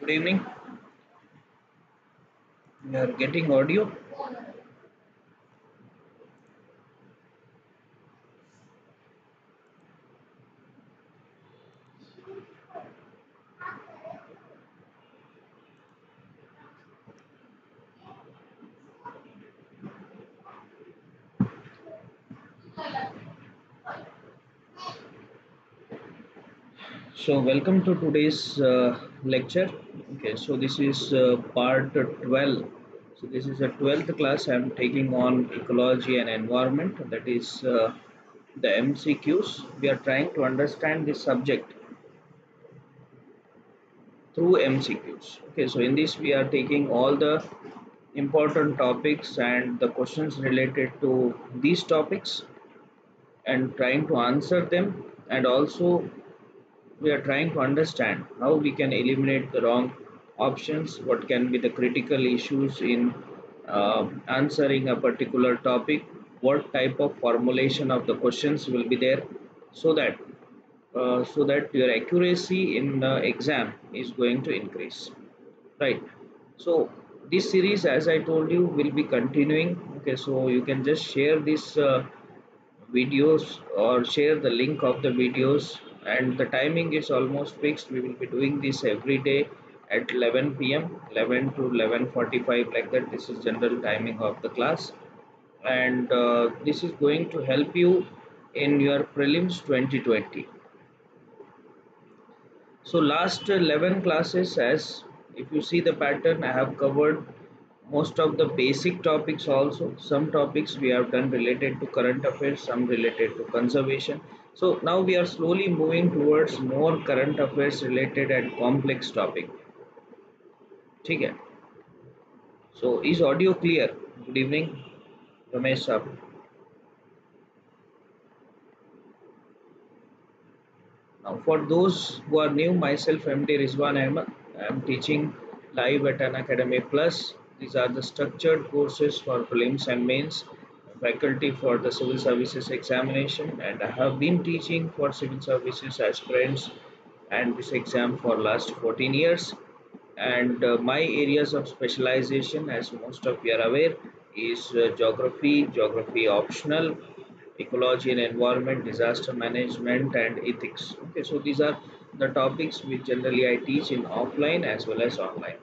Good evening. We are getting audio. So welcome to today's uh, lecture. Okay, so this is uh, part 12. So this is a 12th class I'm taking on ecology and environment. That is uh, the MCQs. We are trying to understand this subject through MCQs. Okay, so in this we are taking all the important topics and the questions related to these topics and trying to answer them and also we are trying to understand how we can eliminate the wrong options what can be the critical issues in uh, answering a particular topic what type of formulation of the questions will be there so that uh, so that your accuracy in the exam is going to increase. Right. So this series as i told you will be continuing. Okay so you can just share this uh, videos or share the link of the videos and the timing is almost fixed. We will be doing this every day at 11 pm 11 to 11:45 like that. This is general timing of the class. And uh, this is going to help you in your prelims 2020 so last 11 classes as if you see the pattern i have covered most of the basic topics also. Some topics we have done related to current affairs some related to conservation so now we are slowly moving towards more current affairs related and complex topic. okay so is audio clear? Good evening ramesh sir. Now for those who are new myself md rizwan ahmed i am teaching live at Unacademy plus. These are the structured courses for prelims and mains faculty for the civil services examination and I have been teaching for civil services aspirants and this exam for last 14 years. And uh, my areas of specialization as most of you are aware is uh, geography geography optional ecology and environment disaster management and ethics. Okay so these are the topics which generally i teach in offline as well as online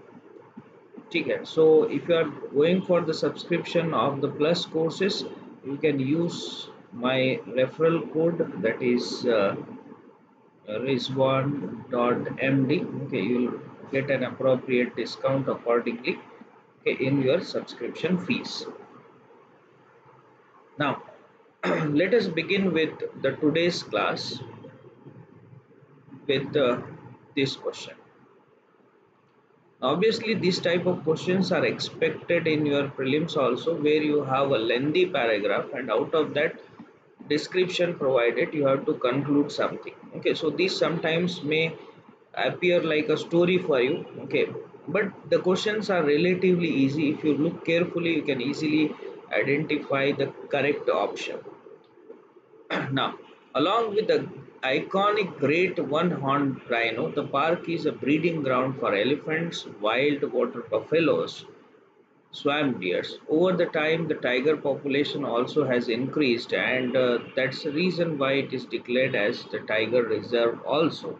Okay, so if you are going for the subscription of the plus courses you can use my referral code that is uh, okay you will get an appropriate discount accordingly in your subscription fees. Now let us begin with the today's class with uh, this question obviously these type of questions are expected in your prelims also where you have a lengthy paragraph and out of that description provided you have to conclude something. Okay so these sometimes may appear like a story for you okay? But the questions are relatively easy. If you look carefully you can easily identify the correct option. Now, along with the iconic great one-horned rhino, the park is a breeding ground for elephants, wild water buffaloes, swamp deers. Over the time, the tiger population also has increased, and uh, that's the reason why it is declared as the tiger reserve also.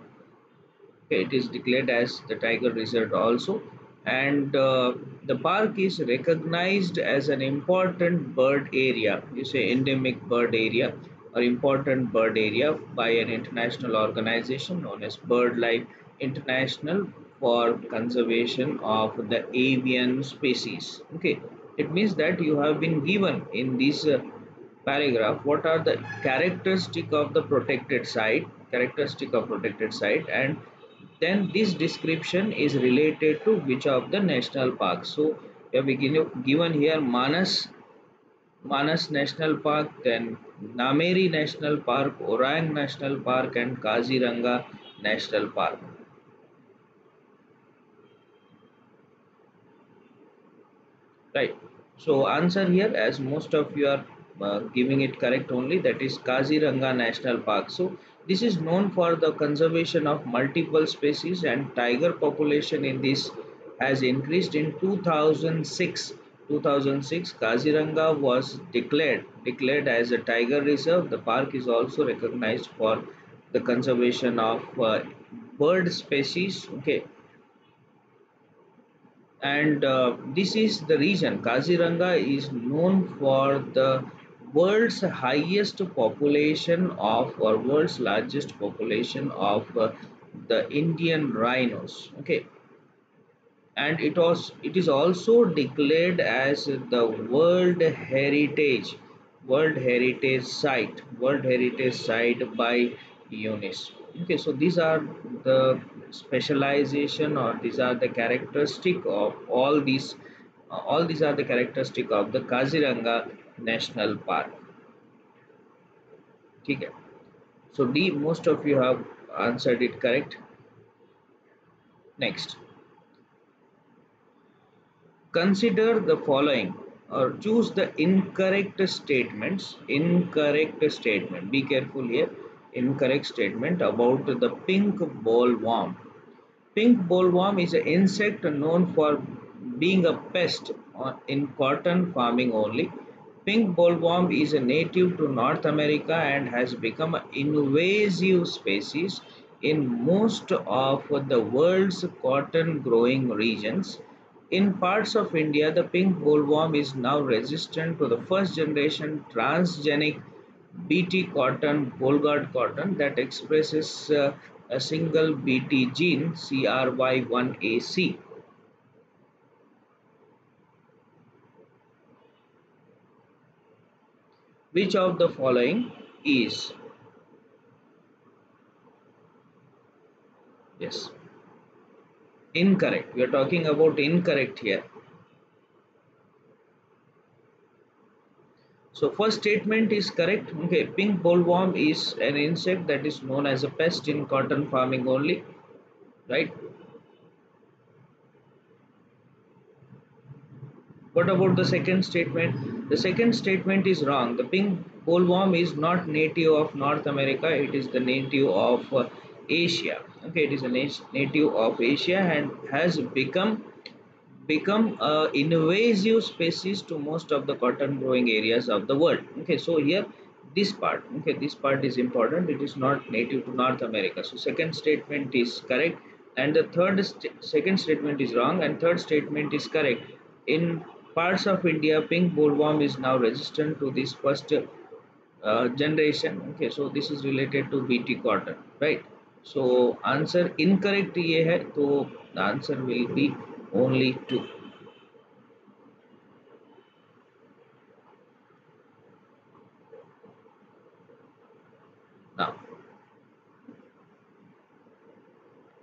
It is declared as the tiger reserve also, and uh, the park is recognized as an important bird area. You say endemic bird area or important bird area by an international organization known as BirdLife International for conservation of the avian species. Okay, it means that you have been given in this uh, paragraph what are the characteristic of the protected site characteristic of protected site and then this description is related to which of the national parks so we have given here manas Manas National Park, then Nameri National Park, Orang National Park, and Kaziranga National Park. Right. So answer here, as most of you are uh, giving it correct only, that is Kaziranga National Park. So this is known for the conservation of multiple species and tiger population in this has increased in 2006 2006 kaziranga was declared declared as a tiger reserve. The park is also recognized for the conservation of uh, bird species okay? And uh, this is the region kaziranga is known for the world's highest population of or world's largest population of uh, the indian rhinos okay and it was it is also declared as the world heritage world heritage site world heritage site by unesco okay so these are the specialization or these are the characteristic of all these uh, all these are the characteristic of the kaziranga national park. Okay. So d most of you have answered it correct? Next Consider the following or choose the incorrect statements. Incorrect statement. Be careful here. Incorrect statement about the pink bollworm. Pink bollworm is an insect known for being a pest in cotton farming only. Pink bollworm is a native to North America and has become an invasive species in most of the world's cotton growing regions. In parts of India, the pink bollworm is now resistant to the first generation transgenic Bt cotton, Bollgard cotton that expresses uh, a single Bt gene CRY1AC. Which of the following is? Yes incorrect. We are talking about incorrect here. So first statement is correct. Okay pink bollworm is an insect that is known as a pest in cotton farming only right? What about the second statement? The second statement is wrong. The pink bollworm is not native of north america. It is the native of uh, asia. Okay it is a native of asia and has become become a invasive species to most of the cotton growing areas of the world. Okay so here this part. Okay this part is important. It is not native to north america. So second statement is correct. And the third st second statement is wrong and third statement is correct. In parts of india pink bollworm is now resistant to this first uh, generation. Okay so this is related to bt cotton right so answer incorrect ये है तो the answer will be only 2 now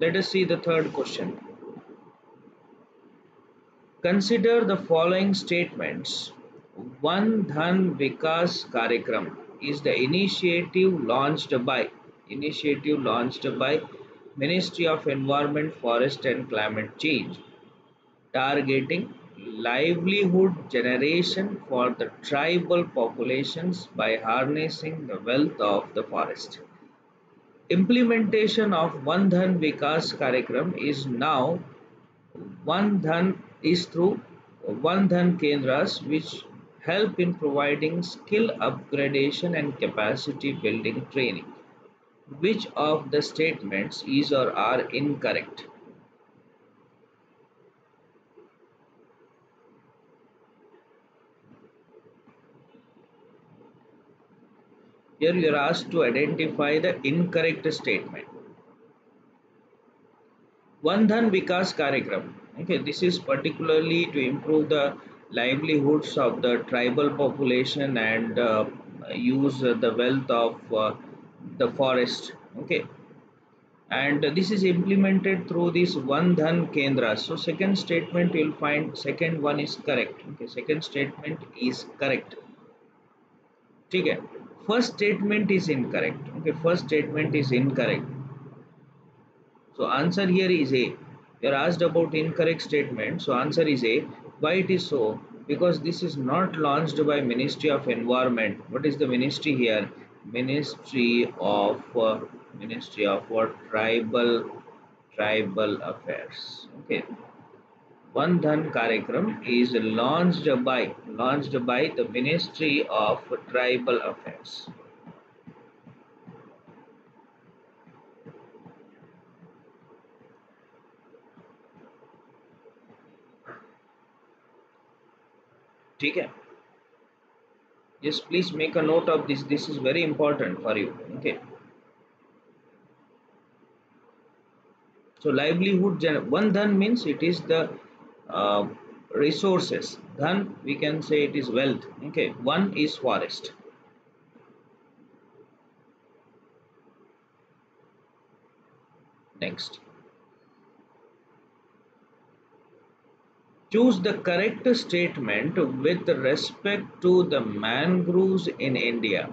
let us see the third question consider the following statements one dhan vikas karyakram is the initiative launched by initiative launched by Ministry of Environment, Forest and Climate Change targeting livelihood generation for the tribal populations by harnessing the wealth of the forest. Implementation of One Vikas Karyakram is now One is through Van Dhan Kendras which help in providing skill upgradation and capacity building training. Which of the statements is or are incorrect? Here you are asked to identify the incorrect statement. Vandhan Vikas Karyakram. Okay, this is particularly to improve the livelihoods of the tribal population and uh, use the wealth of uh, the forest okay? And this is implemented through this Van Dhan kendra. So second statement you'll find second one is correct okay? Second statement is correct. Okay, first statement is incorrect okay? First statement is incorrect. So answer here is a. You are asked about incorrect statement so answer is a. Why it is so? Because this is not launched by ministry of environment. What is the ministry here? ministry of uh, ministry of what? Tribal tribal affairs. Okay. Van Dhan karyakram is launched by launched by the ministry of tribal affairs. ठीक है? Just please make a note of this. This is very important for you. Okay. So livelihood van dhan means it is the uh, resources. Dhan we can say it is wealth. Okay. Van is forest. Next Choose the correct statement with respect to the mangroves in India.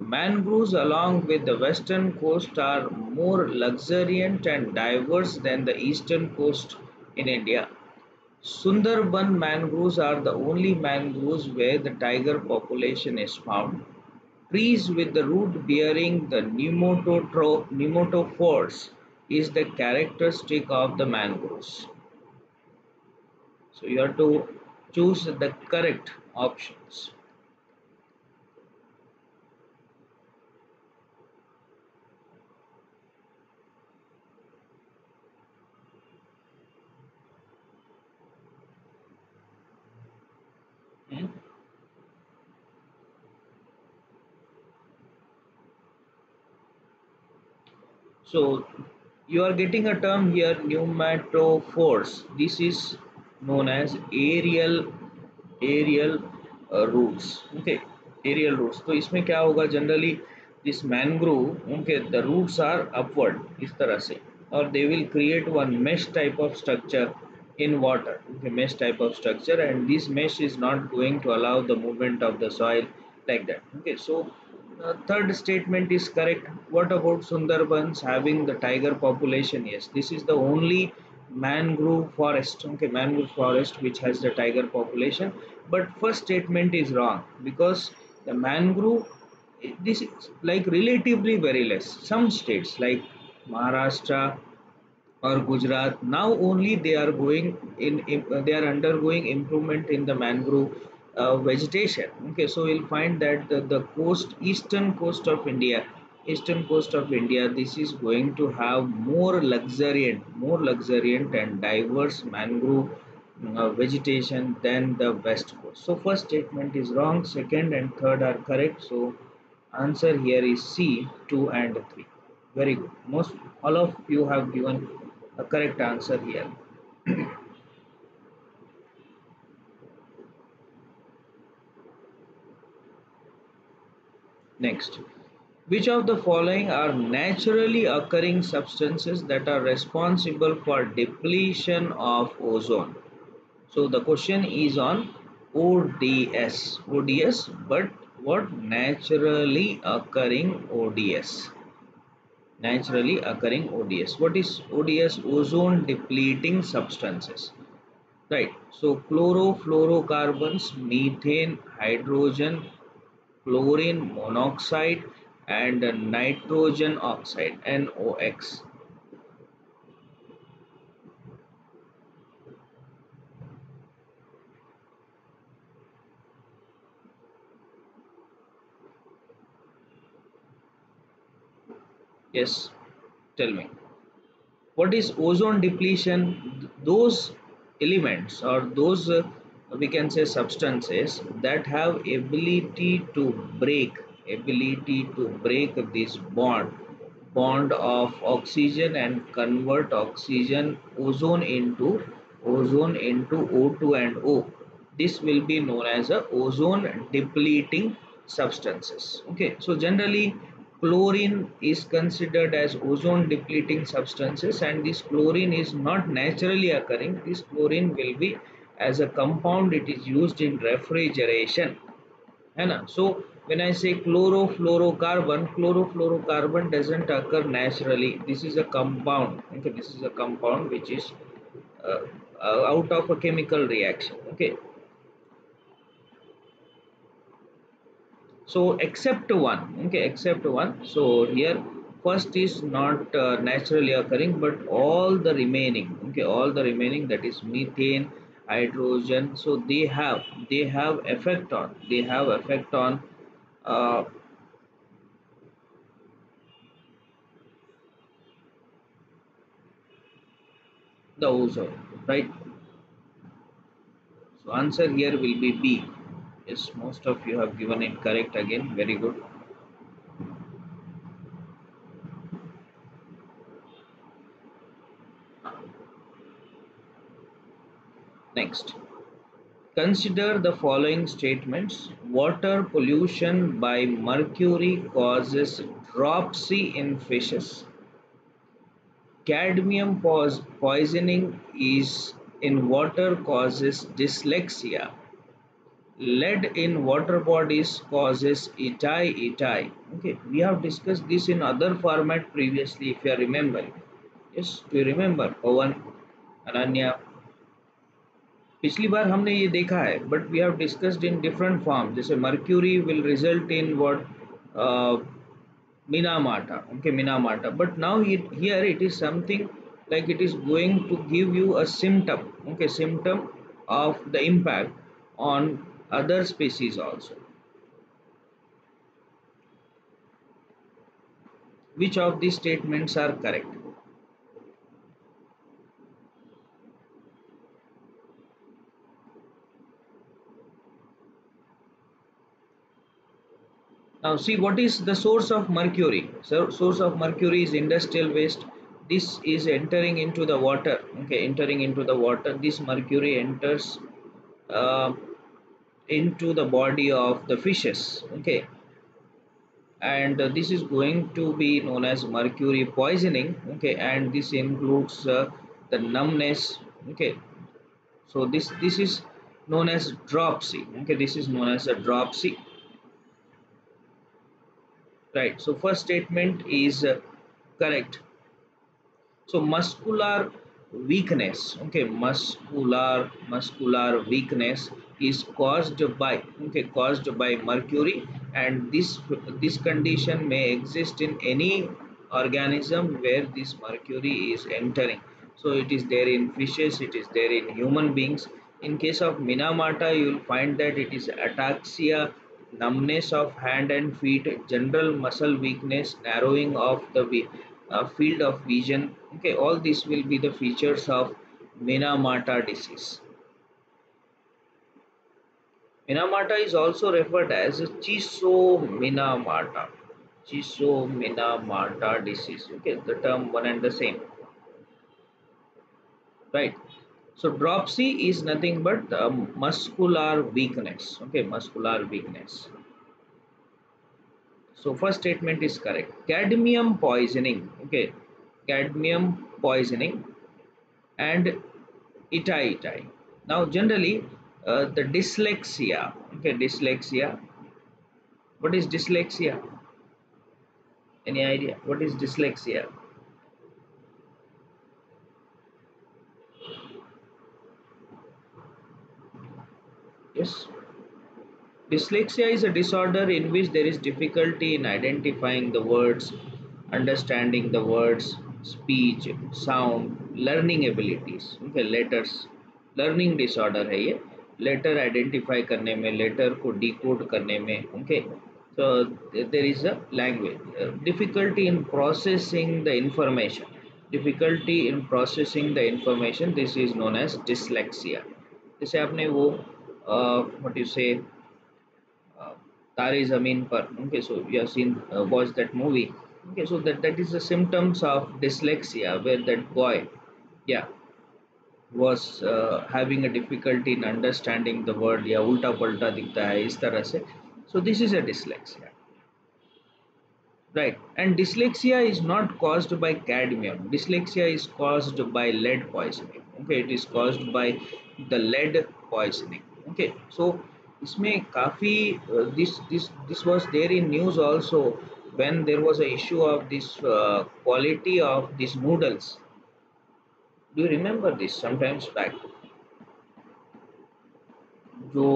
Mangroves along with the western coast are more luxuriant and diverse than the eastern coast in India. Sundarban mangroves are the only mangroves where the tiger population is found. Trees with the root bearing the pneumatophores is the characteristic of the mangroves. So you have to choose the correct options. Hmm? So you are getting a term here pneumatophores. This is known as aerial aerial uh, roots okay aerial roots तो इसमें क्या होगा generally this mangrove okay the roots are upward इस तरह से और they will create one mesh type of structure in water okay mesh type of structure and this mesh is not going to allow the movement of the soil like that okay so uh, third statement is correct what about sundarbans having the tiger population yes this is the only mangrove forest okay mangrove forest which has the tiger population. But first statement is wrong because the mangrove this is like relatively very less. Some states like maharashtra or gujarat now only they are going in, in they are undergoing improvement in the mangrove uh, vegetation. Okay so you'll find that the, the coast eastern coast of india eastern coast of India, this is going to have more luxuriant, more luxuriant and diverse mangrove uh, vegetation than the west coast. So first statement is wrong, second and third are correct. So answer here is C, 2 and 3. Very good. Most all of you have given a correct answer here. Next. Which of the following are naturally occurring substances that are responsible for depletion of ozone? So the question is on ODS. ODS, but what naturally occurring ODS? Naturally occurring ODS. What is ODS? Ozone depleting substances. Right. So chlorofluorocarbons, methane, hydrogen, chlorine monoxide, and nitrogen oxide NOx. Yes, tell me. What is ozone depletion? Those elements or those uh, we can say substances that have ability to break ability to break this bond bond of oxygen and convert oxygen ozone into ozone into O2 and O. This will be known as a ozone depleting substances. Okay, so generally chlorine is considered as ozone depleting substances and this chlorine is not naturally occurring. This chlorine will be as a compound it is used in refrigeration. ना? So when I say chlorofluorocarbon, chlorofluorocarbon doesn't occur naturally. This is a compound. Okay, this is a compound which is uh, uh, out of a chemical reaction. Okay. So except one. Okay, except one. So here first is not uh, naturally occurring, but all the remaining. Okay, all the remaining that is methane, hydrogen. So they have they have effect on they have effect on uh, the ozone right? So answer here will be b. Yes most of you have given it correct again. Very good. Next Consider the following statements. Water pollution by mercury causes dropsy in fishes. Cadmium poisoning is in water causes dyslexia. Lead in water bodies causes itai itai. Okay, we have discussed this in other format previously if you are remembering. Yes, you remember? Pawan, Ananya, पिछली बार हमने ये देखा है but we have discussed in different form जैसे mercury will result in what Minamata okay Minamata but now here it is something like it is going to give you a symptom okay symptom of the impact on other species also which of this statements are correct Now see what is the source of mercury. So source of mercury is industrial waste. This is entering into the water. Okay, entering into the water. This mercury enters uh, into the body of the fishes. Okay, and uh, this is going to be known as mercury poisoning. Okay, and this includes uh, the numbness. Okay, so this this is known as dropsy. Okay, this is known as a dropsy right. So first statement is uh, correct. So muscular weakness. Okay. Muscular muscular weakness is caused by okay caused by mercury and this this condition may exist in any organism where this mercury is entering. So it is there in fishes it is there in human beings. In case of minamata you will find that it is ataxia numbness of hand and feet, general muscle weakness, narrowing of the uh, field of vision. Okay, all these will be the features of Minamata disease. Minamata is also referred as Chisso-Minamata. Chisso-Minamata disease. Okay, the term one and the same. Right. So dropsy is nothing but um, muscular weakness. Okay, muscular weakness. So first statement is correct. Cadmium poisoning. Okay, cadmium poisoning and itai itai. Now generally uh, the dyslexia. Okay, dyslexia. What is dyslexia? Any idea? What is dyslexia? Yes. Dyslexia is a disorder in which there is difficulty in identifying the words, understanding the words, speech, sound, learning abilities. Okay, letters. Learning disorder है ये letter identify करने में letter को decode करने में okay so there is a language uh, difficulty in processing the information difficulty in processing the information this is known as dyslexia जैसे आपने वो uh, what you say uh, Taare Zameen Par. Okay, so you have seen uh, watched that movie. Okay, so that that is the symptoms of dyslexia where that boy, yeah, was uh, having a difficulty in understanding the word. Yeah, ulta palta dikta hai is tarah se. So this is a dyslexia. Right, and dyslexia is not caused by cadmium. Dyslexia is caused by lead poisoning. Okay, it is caused by the lead poisoning okay so इसमें काफ़ी this this this was there in news also when there was a issue of this uh, quality of these noodles do you remember this sometimes back जो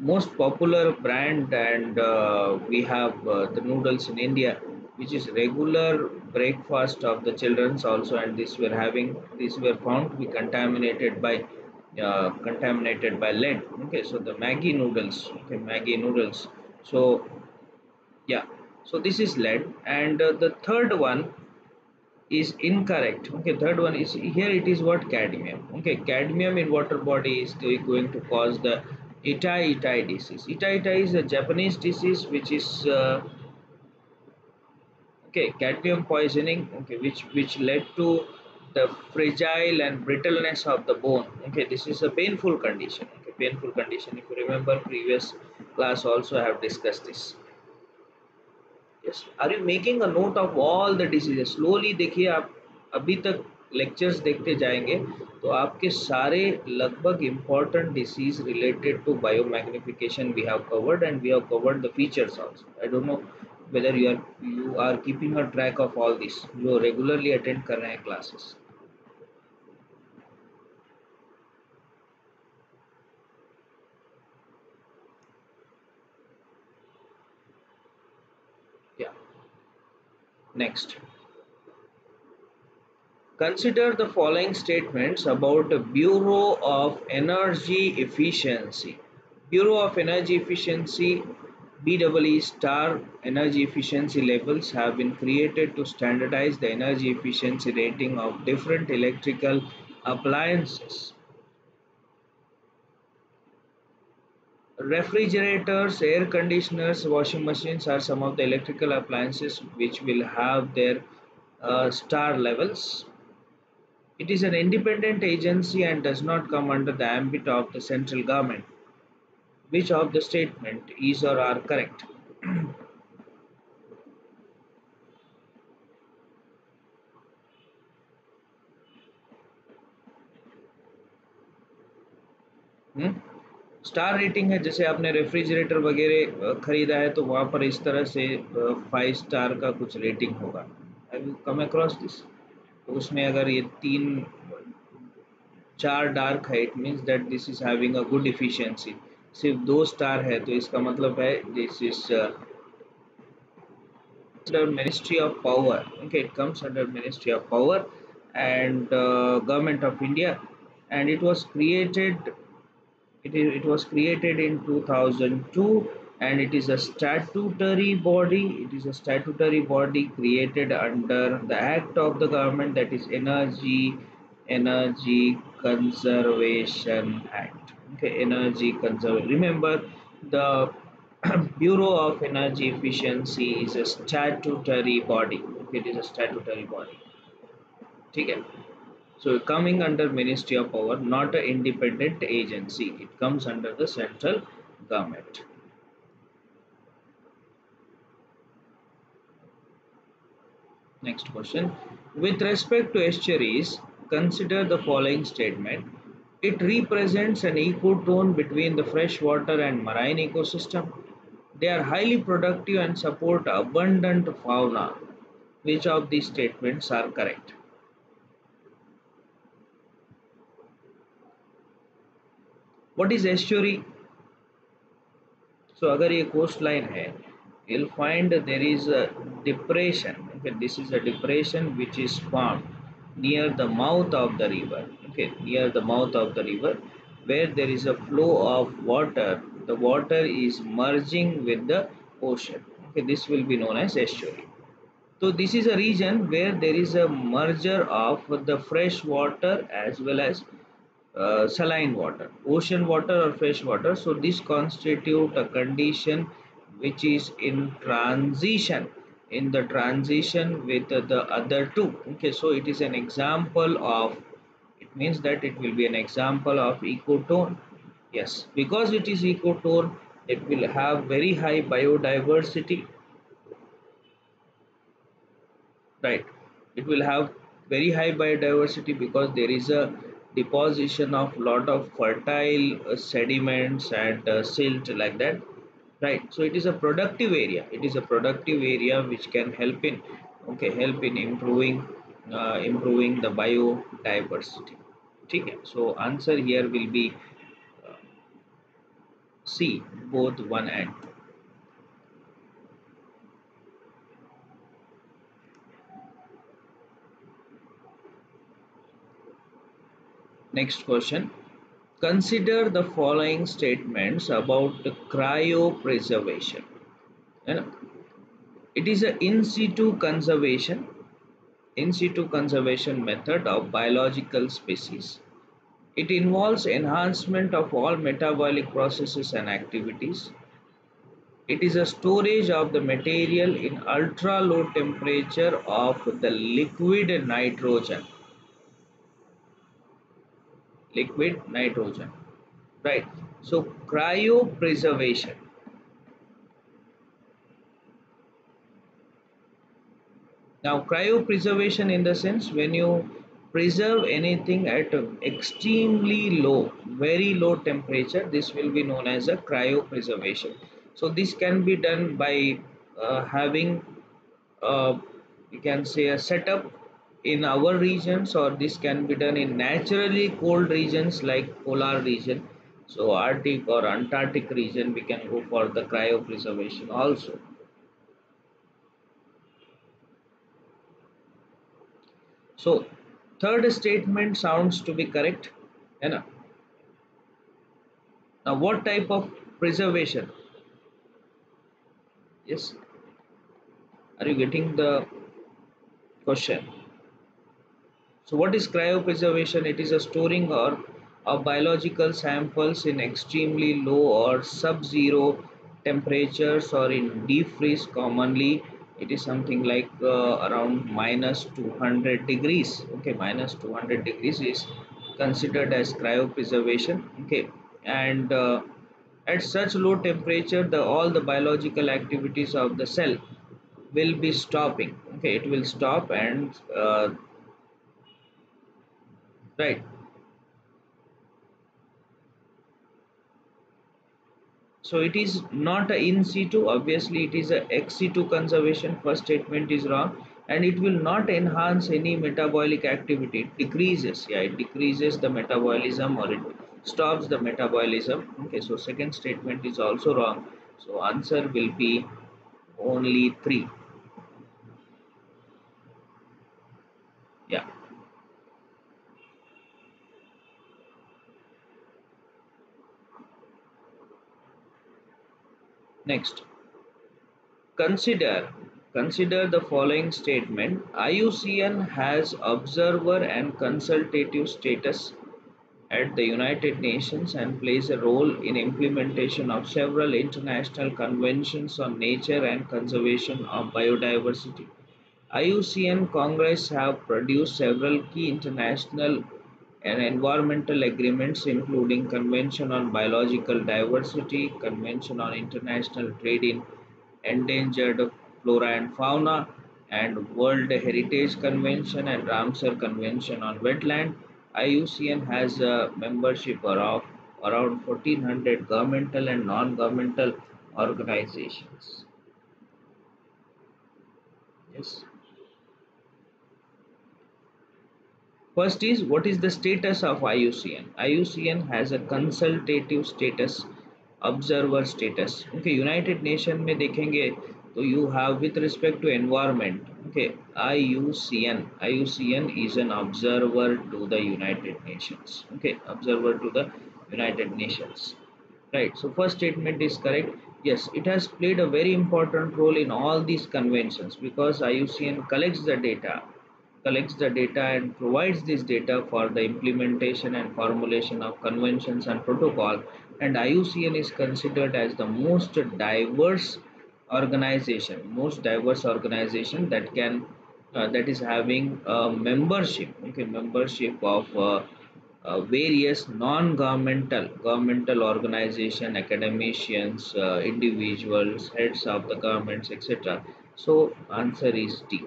most popular brand and uh, we have uh, the noodles in India which is regular breakfast of the children's also and this were having this were found to be contaminated by uh, contaminated by lead. Okay so the Maggi noodles. Okay Maggi noodles. So yeah. So this is lead. And uh, the third one is incorrect. Okay third one is here it is what cadmium. Okay cadmium in water body is going to cause the itai itai disease. Itai itai is a japanese disease which is uh, okay cadmium poisoning okay which which led to the fragile and brittleness of the bone okay this is a painful condition okay painful condition if you remember previous class also I have discussed this yes are you making a note of all the diseases slowly देखिए आप अभी तक lectures देखते जाएँगे तो आपके सारे लगभग important disease related to biomagnification we have covered and we have covered the features also I don't know whether you are you are keeping a track of all this जो regularly attend कर रहे हैं classes next Consider the following statements about the Bureau of Energy Efficiency. Bureau of Energy Efficiency BEE star energy efficiency labels have been created to standardize the energy efficiency rating of different electrical appliances. Refrigerators, air conditioners, washing machines are some of the electrical appliances which will have their uh, star levels it is an independent agency and does not come under the ambit of the central government. Which of the statement is or are correct? hmm? Star rating है जैसे आपने refrigerator वगैरह खरीदा है तो वहाँ पर इस तरह से फाइव स्टार का कुछ रेटिंग होगा आई कम अक्रॉस दिस उसमें अगर ये तीन चार डार्क है it means that this is having a good efficiency सिर्फ़ दो स्टार है तो इसका मतलब है this is Ministry of Power. Okay, it comes under Ministry of Power and uh, Government of India, and it was created. It, it was created in 2002 and it is a statutory body. It is a statutory body created under the act of the government that is energy energy conservation act. Okay energy conservation remember the bureau of energy efficiency is a statutory body. Okay, it is a statutory body. okay so coming under ministry of power not an independent agency it comes under the central government next question with respect to estuaries Consider the following statement. It represents an ecotone between the freshwater and marine ecosystem. They are highly productive and support abundant fauna. Which of these statements are correct? what is estuary so agar ye coastline hai you'll find there is a depression. Okay this is a depression which is formed near the mouth of the river. Okay near the mouth of the river where there is a flow of water. The water is merging with the ocean. Okay this will be known as estuary so this is a region where there is a merger of the fresh water as well as uh, saline water ocean water or fresh water. So this constitute a condition which is in transition in the transition with the other two. Okay so it is an example of it means that it will be an example of ecotone. Yes because it is ecotone it will have very high biodiversity. Right it will have very high biodiversity because there is a deposition of lot of fertile uh, sediments and uh, silt like that right? So it is a productive area. It is a productive area which can help in okay help in improving uh, improving the biodiversity. Okay so answer here will be uh, c both 1 and 2 next question. Consider the following statements about cryopreservation. And it is an in situ conservation in situ conservation method of biological species. It involves enhancement of all metabolic processes and activities. It is a storage of the material in ultra low temperature of the liquid nitrogen liquid nitrogen right? So cryopreservation. Now cryopreservation in the sense when you preserve anything at extremely low very low temperature this will be known as a cryopreservation. So this can be done by uh, having uh, you can say a setup in our regions or this can be done in naturally cold regions like polar region. So arctic or antarctic region we can go for the cryopreservation also. So third statement sounds to be correct and now what type of preservation? Yes. Are you getting the question so what is cryopreservation? It is a storing or of biological samples in extremely low or sub-zero temperatures or in deep freeze commonly. It is something like uh, around minus 200 degrees. Okay minus 200 degrees is considered as cryopreservation. Okay and uh, at such low temperature the all the biological activities of the cell will be stopping. Okay it will stop and uh, right. So it is not a in situ obviously it is a ex situ conservation first statement is wrong and it will not enhance any metabolic activity. It decreases yeah it decreases the metabolism or it stops the metabolism. Okay so second statement is also wrong. So answer will be only 3 yeah Next, consider consider the following statement. IUCN has observer and consultative status at the United Nations and plays a role in implementation of several international conventions on nature and conservation of biodiversity. IUCN Congress have produced several key international and environmental agreements including Convention on Biological Diversity, Convention on International Trade in Endangered Flora and Fauna, and World Heritage Convention and Ramsar Convention on Wetland. IUCN has a membership of around 1400 governmental and non-governmental organizations. Yes. First is what is the status of IUCN? IUCN has a consultative status, observer status. Okay, United Nation में देखेंगे तो you have with respect to environment. Okay, IUCN. IUCN is an observer to the United Nations. Okay, observer to the United Nations. Right. So first statement is correct. Yes, it has played a very important role in all these conventions because IUCN collects the data collects the data and provides this data for the implementation and formulation of conventions and protocol. And IUCN is considered as the most diverse organization most diverse organization that can uh, that is having a membership okay membership of uh, uh, various non-governmental governmental organization academicians uh, individuals heads of the governments etc so answer is d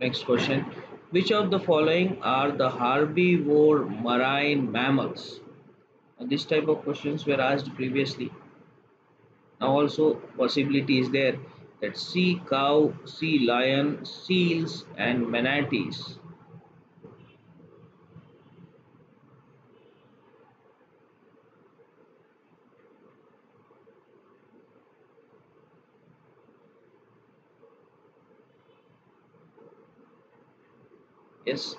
next question. Which of the following are the herbivore marine mammals? Now, this type of questions were asked previously. Now also possibility is there that sea cow sea lion seals and manatees yes.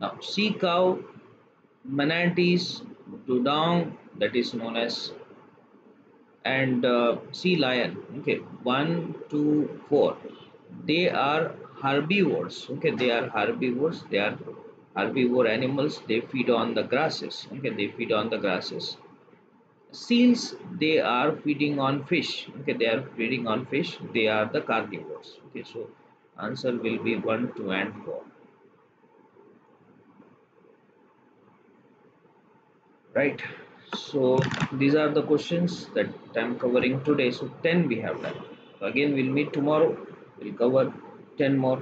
Now sea cow manatees dugong that is known as and uh, sea lion. Okay one two four. They are herbivores. Okay they are herbivores. They are herbivore animals. They feed on the grasses. Okay they feed on the grasses seals they are feeding on fish okay they are feeding on fish they are the carnivores okay so answer will be 1 2 and 4 right so these are the questions that i'm covering today so 10 we have done again we'll meet tomorrow we'll cover 10 more